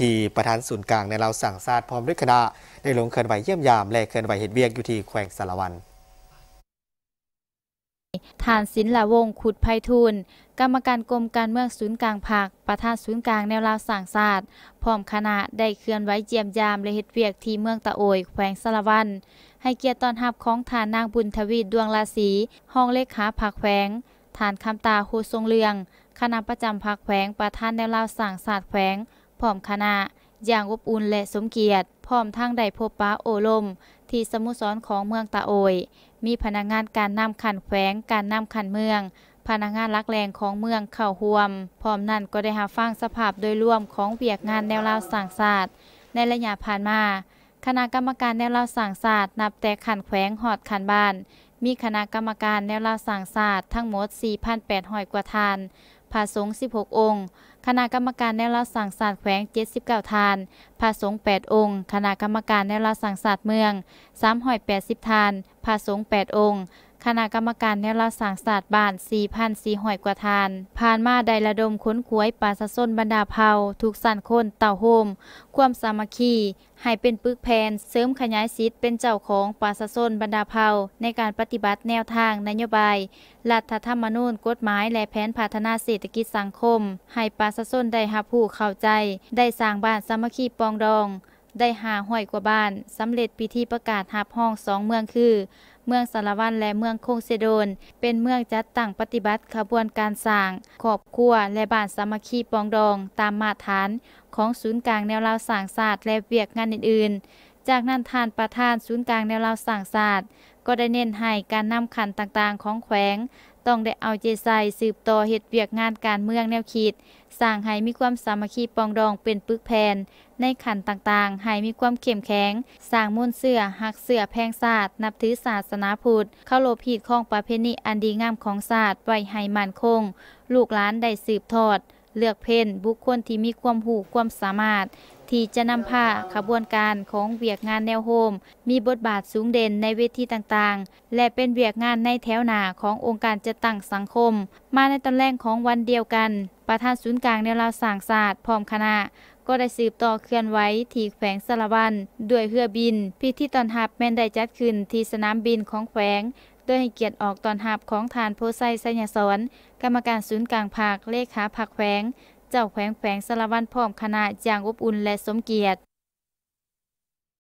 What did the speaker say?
ที่ประธานศูนย์กลางในเราสั่งศาสตร์พร้อมด้วยคณะได้ลงเคลื่อนไหวเยี่ยมยามและเคลื่อนไหวเหตุเวียกอยู่ที่แขวงสารวันฐานศิลละวงขุดไพฑูรย์กรรมการกรมการเมืองศูนย์กลางภาคประธานศูนย์กลางแนวราวสร้างศาสตร์พร้อมคณะได้เคลื่อนไหวเจียมยามและเฮ็ดเวียกที่เมืองตะโอยแขวงสารวัน ให้เกียรติต้อนรับของฐานนางบุญทวีดวงราศีห้องเลขาภาคแขวงฐานคำตาโฮทรงเรือง คณะประจำภาคแขวงประธานแนวราวสร้างศาสตร์แขวง พร้อมคณะ อย่างอบอุ่นและสมเกียรติ พร้อมทั้งได้พบปะโอลม ที่สมุสรของเมืองตะโอย มีพนักงานการนำขันแขวงการนำขันเมือง พนักงานรักแรงของเมืองเข้าห่วม พร้อมนั้นก็ได้หาฟังสภาพโดยรวมของเวียกงานแนวราวสร้างศาสตร์ในระยะผ่านมา คณะกรรมการแนวราวสร้างศาสตร์นับแต่ขันแขวงหอดขันบ้านมีคณะกรรมการแนวราวสร้างศาสตร์ทั้งหมด 4,800 กว่าทาน พระสงฆ์16 องค์ คณะกรรมการแนวรับสั่งศาสตร์แขวง 79 ทาน พระสงฆ์8องค์ คณะกรรมการแนวรับสั่งศาสตร์เมือง380 ทาน พระสงฆ์8องค์ คณะกรรมการแนวราวสร้างศาสตร์บ้าน 4,400 กว่าทาน ผ่านมาได้ระดมค้นควยปราศาชนบรรดาเผาทุกสั่นคนเต่าโฮม ความสามัคคี ให้เป็นปึกแผนเสริมขยายสิทธิ์เป็นเจ้าของปราศาชนบรรดาเผาในการปฏิบัติแนวทางนโยบาย รัฐธรรมนูญกฎหมายและแผนพัฒนาเศรษฐกิจสังคม ให้ปราศาชนได้รับผู้เข้าใจ ได้สร้างบ้านสามัคคีปองดอง ได้หาห้อยกว่าบ้านสำเร็จพิธีประกาศหับห้องสองเมืองคือ เมืองสารวันและเมืองโคงเซโดน เป็นเมืองจัดตั้งปฏิบัติขบวนการสร้างครอบครัวและบ้านสามัคคีปองดองตามมาตรฐานของศูนย์กลางแนวราวสางศาสตร์และเวียกงานอื่นๆ จากนั้นท่านประธานศูนย์กลางแนวราวสางศาสตร์ก็ได้เน้นให้การนำขันต่างๆ ของแขวง ต้องได้เอาใจใส่สืบต่อเหตุเวียกงานการเมืองแนวคิดสร้างให้มีความสามัคคีปองดองเป็นปึกแผ่นในขันต่างๆให้มีความเข้มแข็งสร้างมุ่นเสื้อหักเสื้อแพงศาสตร์นับถือศาสนาพุทธเข้าโลผิดของประเพณีอันดีงามของศาสตร์ไว้ให้มั่นคง ลูกหลานได้สืบทอด เลือกเพ่นบุคคลที่มีความหูความสามารถ ที่จะนำพาขบวนการของเวียกงานแนวโฮม มีบทบาทสูงเด่นในเวทีต่างๆ และเป็นเวียกงานในแถวหน้าขององค์การจัดตั้งสังคม มาในตอนแรกของวันเดียวกัน ประธานศูนย์กลางแนวราวสางศาสตร์พร้อมคณะก็ได้สืบต่อเคลื่อนไหวที่แขวงสารวัน ด้วยเรือบิน พิธีตอนรับแม่นได้จัดขึ้นที่สนามบินของแขวง โดยให้เกียรติออกตอนหับของทานโพไซสัญญสอนกรรมการศูนย์กลางภาคเลขาภาคแขวง เจ้าแขวงแขวงสารวันพร้อมคณะอย่างอบอุ่นและสมเกียรติ